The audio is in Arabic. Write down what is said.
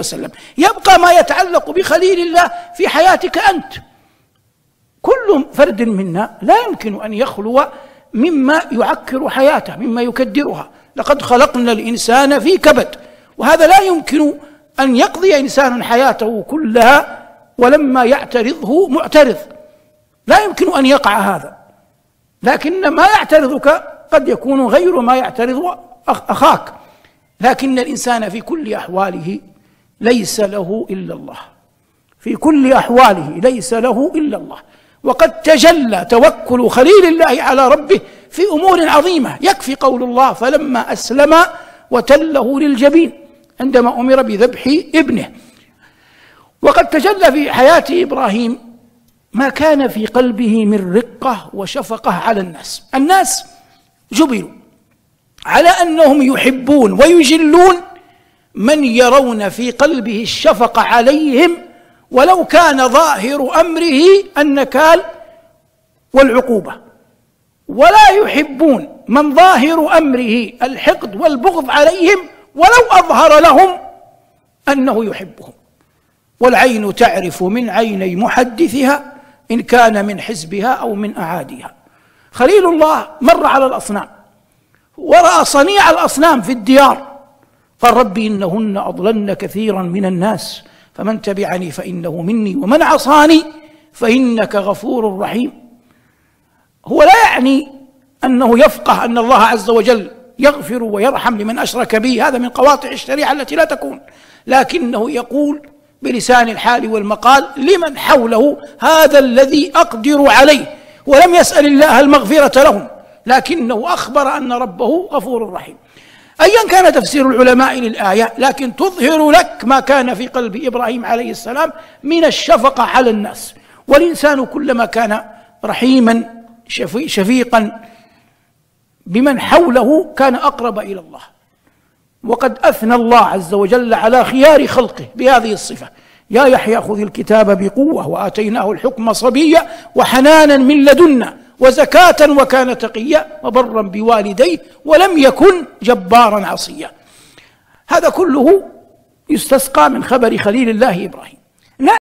وسلم. يبقى ما يتعلق بخليل الله في حياتك أنت. كل فرد منا لا يمكن أن يخلو مما يعكر حياته مما يكدرها. لقد خلقنا الإنسان في كبد وهذا لا يمكن أن يقضي إنسان حياته كلها ولما يعترضه معترض. لا يمكن أن يقع هذا. لكن ما يعترضك قد يكون غير ما يعترض أخاك. لكن الإنسان في كل أحواله ليس له إلا الله. في كل أحواله ليس له إلا الله. وقد تجلى توكل خليل الله على ربه في أمور عظيمة. يكفي قول الله فلما أسلم وتله للجبين عندما أمر بذبح ابنه. وقد تجلى في حياة إبراهيم ما كان في قلبه من رقة وشفقة على الناس. الناس جبلوا على أنهم يحبون ويجلون من يرون في قلبه الشفقة عليهم ولو كان ظاهر أمره النكال والعقوبة. ولا يحبون من ظاهر أمره الحقد والبغض عليهم ولو أظهر لهم أنه يحبهم. والعين تعرف من عيني محدثها إن كان من حزبها أو من أعاديها خليل الله مر على الأصنام ورأى صنيع الأصنام في الديار قال ربي إنهن أضللن كثيرا من الناس فمن تبعني فإنه مني ومن عصاني فإنك غفور رحيم. هو لا يعني أنه يفقه أن الله عز وجل يغفر ويرحم لمن أشرك به هذا من قواطع الشريعة التي لا تكون لكنه يقول بلسان الحال والمقال لمن حوله هذا الذي أقدر عليه؟ ولم يسأل الله المغفرة لهم لكنه أخبر أن ربه غفور رحيم. ايا كان تفسير العلماء للآية لكن تظهر لك ما كان في قلب إبراهيم عليه السلام من الشفقة على الناس. والإنسان كلما كان رحيما شفيقا بمن حوله كان أقرب إلى الله. وقد أثنى الله عز وجل على خيار خلقه بهذه الصفة. يا يحيى خذ الكتاب بقوة وآتيناه الحكم صبيا وحنانا من لدنا. وزكاة وكان تقيا وبرا بوالديه ولم يكن جبارا عصيا. هذا كله يستسقى من خبر خليل الله إبراهيم.